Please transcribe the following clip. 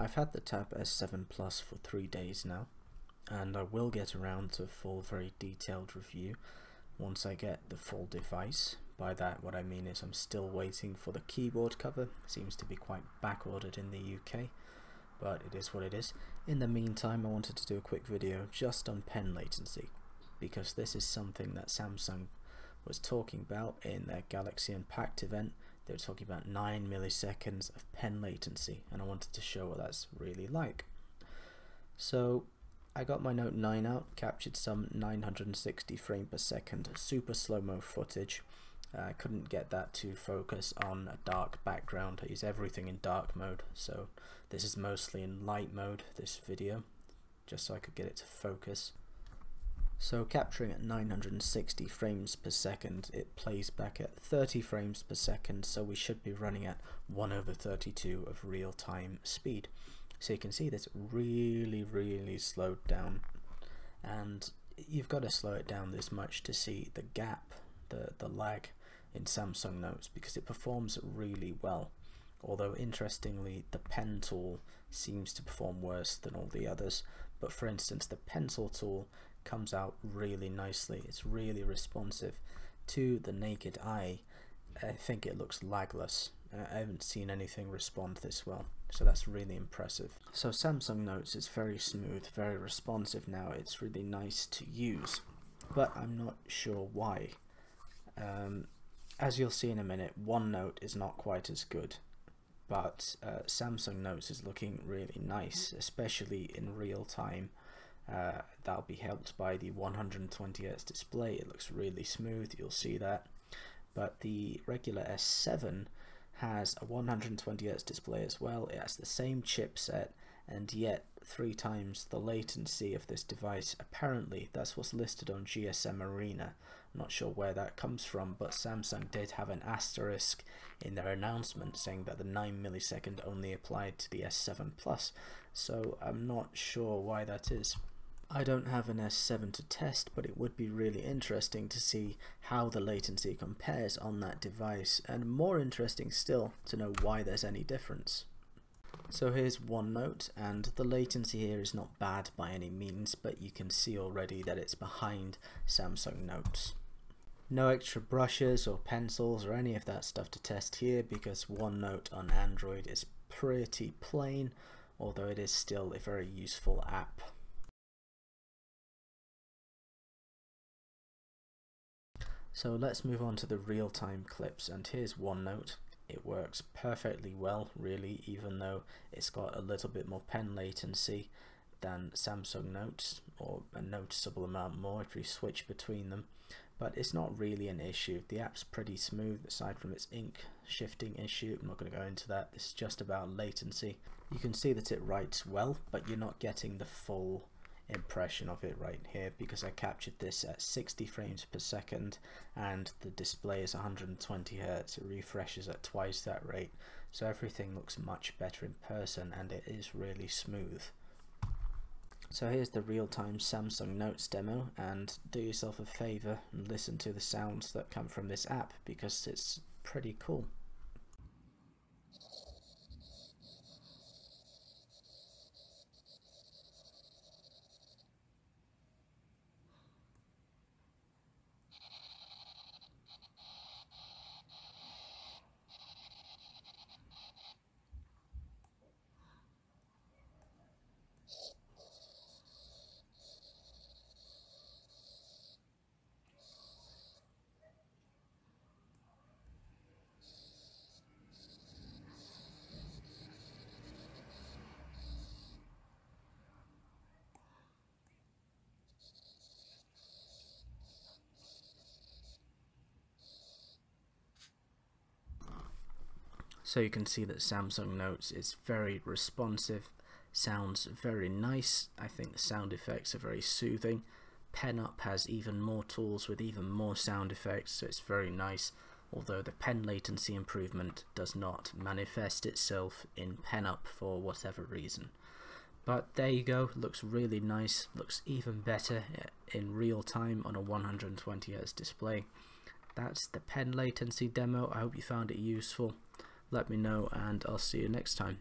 I've had the Tab S7 Plus for three days now and I will get around to a full very detailed review once I get the full device. By that what I mean is I'm still waiting for the keyboard cover, seems to be quite backordered in the UK but it is what it is. In the meantime I wanted to do a quick video just on pen latency because this is something that Samsung was talking about in their Galaxy Unpacked event. They were talking about 9 milliseconds of pen latency and I wanted to show what that's really like. So I got my Note 9 out, captured some 960 frame per second super slow-mo footage. Uh, I couldn't get that to focus on a dark background. I use everything in dark mode, so this is mostly in light mode, this video, just so I could get it to focus. So capturing at 960 frames per second, it plays back at 30 frames per second, so we should be running at 1 over 32 of real-time speed. So you can see this really, really slowed down, and you've got to slow it down this much to see the gap, the, the lag in Samsung Notes, because it performs really well. Although interestingly, the pen tool seems to perform worse than all the others, but for instance, the pencil tool comes out really nicely. It's really responsive to the naked eye. I think it looks lagless. I haven't seen anything respond this well, so that's really impressive. So Samsung Notes is very smooth, very responsive now. It's really nice to use, but I'm not sure why. Um, as you'll see in a minute, OneNote is not quite as good, but uh, Samsung Notes is looking really nice, especially in real time. Uh, that'll be helped by the 120Hz display. It looks really smooth, you'll see that. But the regular S7 has a 120Hz display as well. It has the same chipset and yet three times the latency of this device. Apparently, that's what's listed on GSM Arena. I'm not sure where that comes from, but Samsung did have an asterisk in their announcement saying that the 9 millisecond only applied to the S7 Plus. So I'm not sure why that is. I don't have an S7 to test, but it would be really interesting to see how the latency compares on that device, and more interesting still to know why there's any difference. So here's OneNote, and the latency here is not bad by any means, but you can see already that it's behind Samsung Notes. No extra brushes or pencils or any of that stuff to test here because OneNote on Android is pretty plain, although it is still a very useful app. So let's move on to the real-time clips and here's OneNote. It works perfectly well really even though it's got a little bit more pen latency than Samsung Notes or a noticeable amount more if you switch between them but it's not really an issue. The app's pretty smooth aside from its ink shifting issue. I'm not going to go into that. It's just about latency. You can see that it writes well but you're not getting the full impression of it right here because I captured this at 60 frames per second and the display is 120 hertz It refreshes at twice that rate so everything looks much better in person and it is really smooth. So here's the real-time Samsung Notes demo and do yourself a favor and listen to the sounds that come from this app because it's pretty cool. So you can see that Samsung Notes is very responsive, sounds very nice. I think the sound effects are very soothing. PenUp has even more tools with even more sound effects, so it's very nice. Although the pen latency improvement does not manifest itself in PenUp for whatever reason. But there you go, looks really nice, looks even better in real time on a 120Hz display. That's the pen latency demo, I hope you found it useful let me know and I'll see you next time.